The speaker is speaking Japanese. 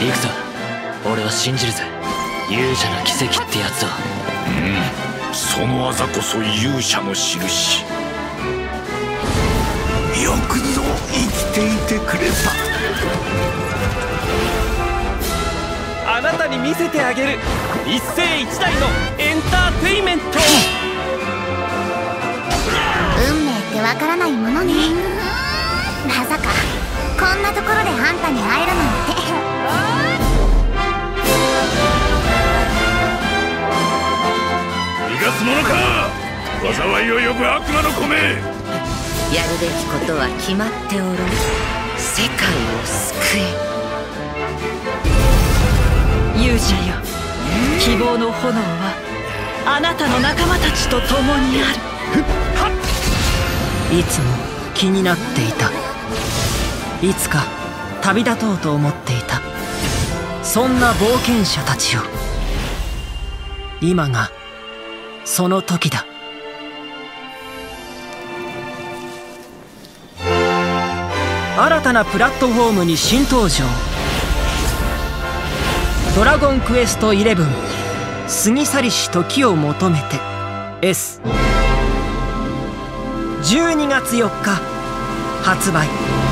行くぞ。俺は信じるぜ。勇者の奇跡ってやつを。うん。その技こそ勇者の印。よくぞ生きていてくれた。あなたに見せてあげる。一世一代のエンターテイメント。運命ってわからないものね。まさかこんなところであんたに会えるなんて逃がすものか。災いを呼ぶ悪魔の米。やるべきことは決まっておろう。世界を救え。勇者よ。希望の炎はあなたの仲間たちと共にある。いつも気になっていた。いつか旅立とうと思っていた。そんな冒険者たちよ今がその時だ。新たなプラットフォームに新登場「ドラゴンクエスト11過ぎ去りし時を求めて。S」12月4日発売。